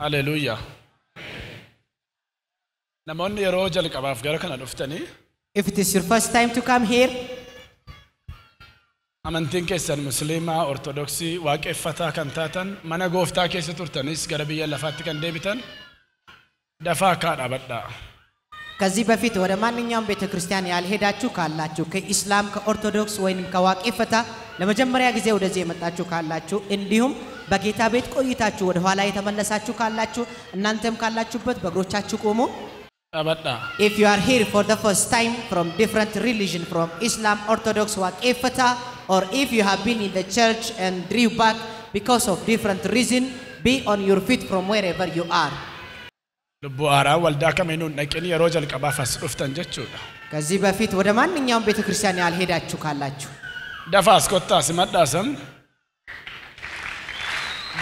Haleluuyaa. Namoonni yeroo jalqabaaf gara kana dhuftanii If it is your first time to come here, amantiin keessan musliimaa ortodoksii waaqeffataa kan taatan mana gooftaa keessa turtanis gara biyya lafaatti kan deebitan dafaa kaa dhaabadhaa. ከዚህ በፊት ወደ ማንኛውም ቤተ ክርስቲያን ያልሄዳችሁ ካላችሁ ከኢስላም ከኦርቶዶክስ ወይም ከዋቄፈታ ለመጀመሪያ ጊዜ ወደዚህ የመጣችሁ ካላችሁ እንዲሁም በጌታ ቤት ቆይታችሁ ወደ ኋላ የተመለሳችሁ ካላችሁ እናንተም ካላችሁበት በእግሮቻችሁ ቆሙ። Dhaabadhaa. If you are here for the first time from different religion from Islam, Orthodox, Waqefata, or if you have been in the church and drew back because of different reason, be on your feet from wherever you are. ከዚህ በፊት ወደ ማንኛውም ቤተ ክርስቲያን ያልሄዳችሁ ካላችሁ Dafaas kottaa simadhaasan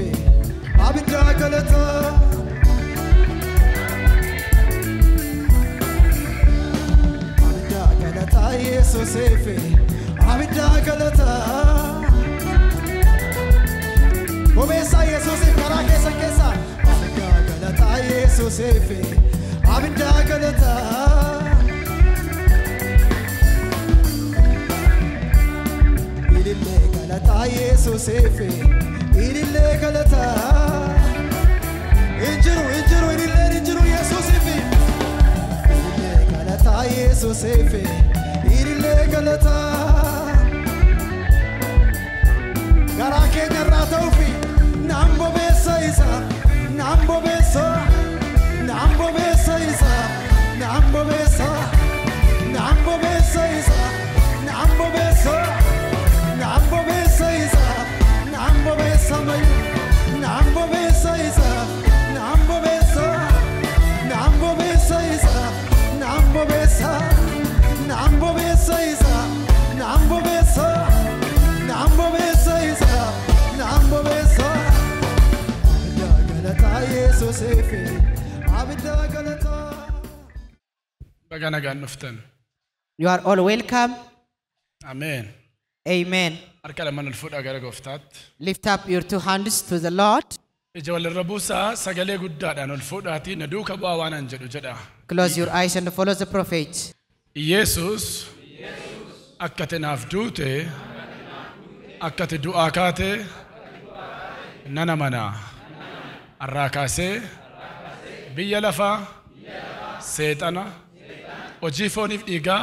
waaqayyoo fi abiddaa galataa. Abiddaa galataa Yesuusee fi abiddaa galataa. Bobeessaa Yesuusiif karaa keessan keessaa abiddaa galataa Yesuusee fi abiddaa galataa. Ilillee galataa Yesuusee fi ilillee galataa. Injiru injiru ilillee injiru You are all welcome. Ameen. Amen. Harka lamaan ol fuudhaa gara gooftaatti. Lift up your two hands to the Lord. Ija walirra buusaa sagalee guddaadhaan ol fuudhaatii na duuka bu'aa waan an jedhu jedha. Close your eyes and follow the prophet. Yesus akka ati naaf duute akka ati du'aa kaate nan amana. Har'aa kaasee biyya lafaa seexana hojii fooniif dhiigaa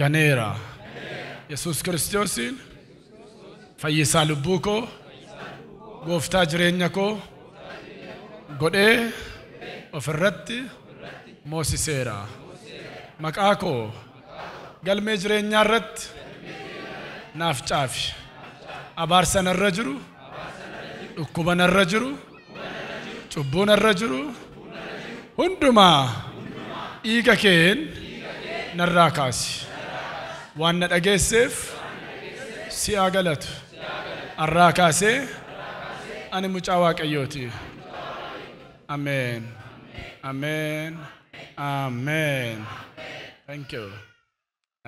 ganeera. Yesus kiristoosiin fayyisaa lubbuu koo gooftaa jireenya koo godhee ofirratti moosiseera. Maqaa koo galmee jireenyaa irratti naaf caafi. Abaarsa narra jiru, dhukkuba narra jiru, cubbuu narra jiru, hundumaa dhiiga keen narraa kaasi. Waan na dhageesseef si'aa galatu. Har'aa kaasee ani mucaa waaqayyooti. Ameen. Ameen. Ameen. Thank you.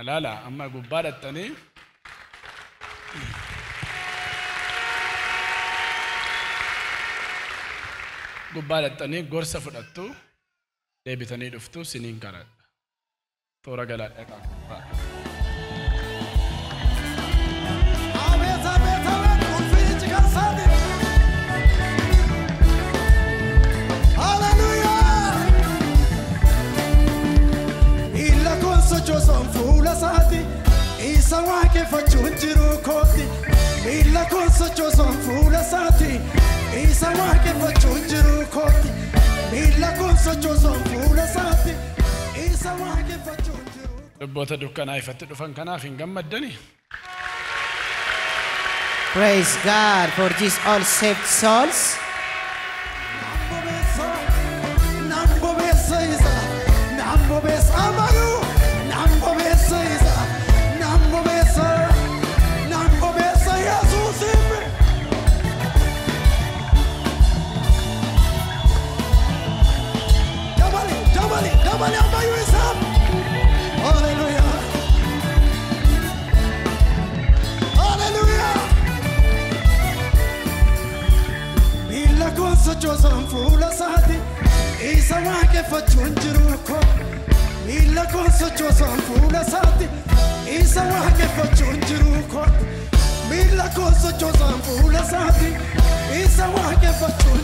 Alaala amma gubbaa dhattanii gubbaa dhattanii gorsa fudhattu deebitanii dhuftu siniin kadhadha. Toora galaadhaa Isa waaqeffachuun jiru kooti. Miila koon sochoosoon fuula isaati. Isa waaqeffachuun jiru kooti. Miila koon sochoosoon fuula isaati. Isa waaqeffachuun jiru kooti. lubboota dukkanaa ifatti dhufan kanaaf hin gammaddani Praise God for these all saved souls. Dabali, dabali ammayyuu isaaf. Hallelujah. Hallelujah. miila koon sochoosan fuula isaati isa waaqeffachuun jiru ko miila koon sochoosan fuula isaati isa waaqeffachuun jiru ko miila koon sochoosan fuula isaati isa waaqeffachuun